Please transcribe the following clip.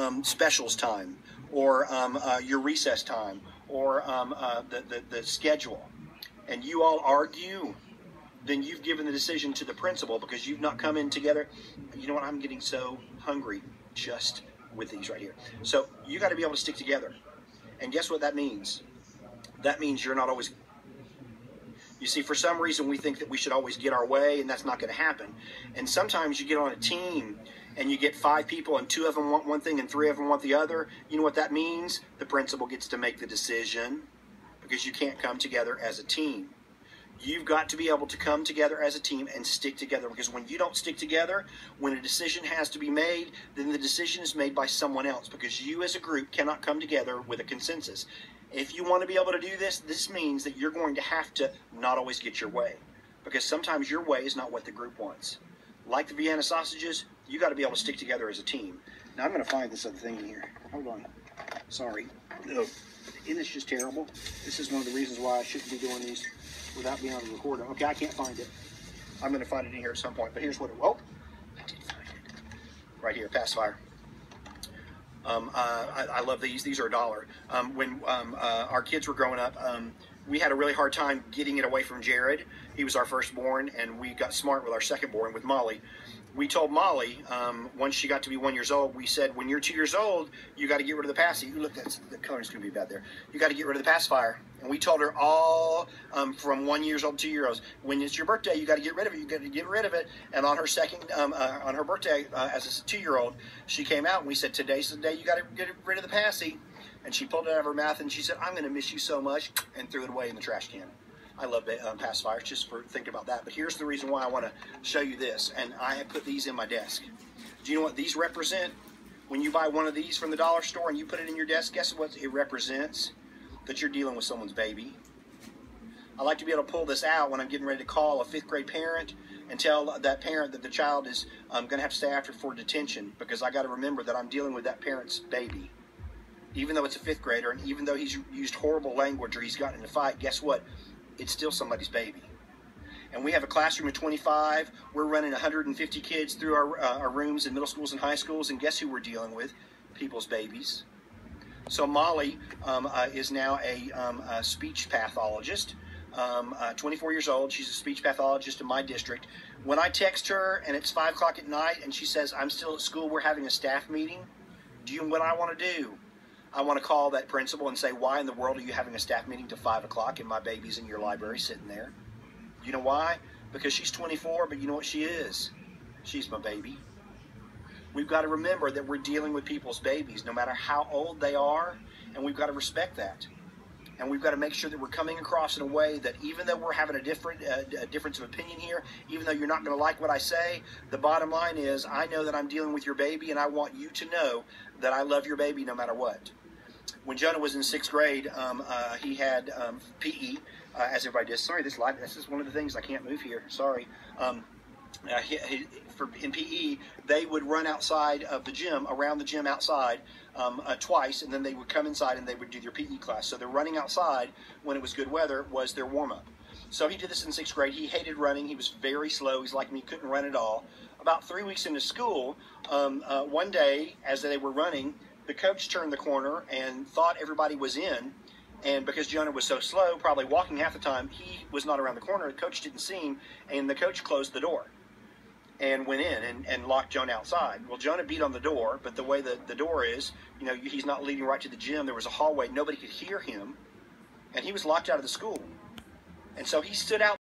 um, specials time or um, uh, your recess time or um, uh, the, the, the schedule, and you all argue, then you've given the decision to the principal because you've not come in together. You know what? I'm getting so hungry just with these right here. So you got to be able to stick together. And guess what that means? That means you're not always. You see, for some reason, we think that we should always get our way, and that's not going to happen. And sometimes you get on a team and you get five people, and two of them want one thing and three of them want the other. You know what that means? The principal gets to make the decision because you can't come together as a team. You've got to be able to come together as a team and stick together because when you don't stick together, when a decision has to be made, then the decision is made by someone else because you as a group cannot come together with a consensus. If you want to be able to do this, this means that you're going to have to not always get your way because sometimes your way is not what the group wants. Like the Vienna sausages, you got to be able to stick together as a team. Now I'm going to find this other thing in here. Hold on. Sorry. Ugh. Isn't this just terrible? This is one of the reasons why I shouldn't be doing these without being on to record it. Okay, I can't find it. I'm going to find it in here at some point. But here's what it. Oh, I did find it. Right here, pacifier. Um, uh, I, I, love these. These are a dollar. Um, when um, uh, our kids were growing up, um, we had a really hard time getting it away from Jared. He was our firstborn, and we got smart with our secondborn with Molly we told Molly um, once she got to be one years old, we said, when you're two years old, you got to get rid of the pacifier. Look, that's, the color's going to be bad there. You got to get rid of the pacifier. And we told her all um, from one years old to two years old, when it's your birthday, you got to get rid of it. You got to get rid of it. And on her second, um, uh, on her birthday, uh, as a two year old, she came out and we said, today's the day you got to get rid of the passy. And she pulled it out of her mouth and she said, I'm going to miss you so much, and threw it away in the trash can. I love um, pacifiers just for thinking about that. But here's the reason why I want to show you this. And I have put these in my desk. Do you know what these represent? When you buy one of these from the dollar store and you put it in your desk, guess what it represents? That you're dealing with someone's baby. I like to be able to pull this out when I'm getting ready to call a fifth grade parent and tell that parent that the child is um, going to have to stay after for detention because I got to remember that I'm dealing with that parent's baby. Even though it's a fifth grader and even though he's used horrible language or he's gotten in a fight, guess what? It's still somebody's baby. And we have a classroom of 25. We're running 150 kids through our, uh, our rooms in middle schools and high schools. And guess who we're dealing with? People's babies. So Molly um, uh, is now a, um, a speech pathologist. Um, uh, 24 years old. She's a speech pathologist in my district. When I text her and it's 5 o'clock at night and she says, I'm still at school, we're having a staff meeting, do you know what I want to do? I want to call that principal and say, why in the world are you having a staff meeting till 5 o'clock and my baby's in your library sitting there? You know why? Because she's 24, but you know what she is? She's my baby. We've got to remember that we're dealing with people's babies, no matter how old they are, and we've got to respect that. And we've got to make sure that we're coming across in a way that even though we're having a different uh, a difference of opinion here, even though you're not going to like what I say, the bottom line is I know that I'm dealing with your baby, and I want you to know that I love your baby no matter what when Jonah was in sixth grade, um, uh, he had um, PE, uh, as everybody does. Sorry, this light. This is one of the things I can't move here. Sorry. Um, uh, he, he, for in PE, they would run outside of the gym, around the gym outside, um, uh, twice, and then they would come inside and they would do their PE class. So they're running outside when it was good weather was their warm up. So he did this in sixth grade. He hated running. He was very slow. He's like me, couldn't run at all. About three weeks into school, um, uh, one day as they were running, the coach turned the corner and thought everybody was in. And because Jonah was so slow, probably walking half the time, he was not around the corner. The coach didn't see him, and the coach closed the door and went in and, and locked Jonah outside. Well, Jonah beat on the door, but the way the, the door is, you know, he's not leading right to the gym. There was a hallway. Nobody could hear him, and he was locked out of the school. And so he stood out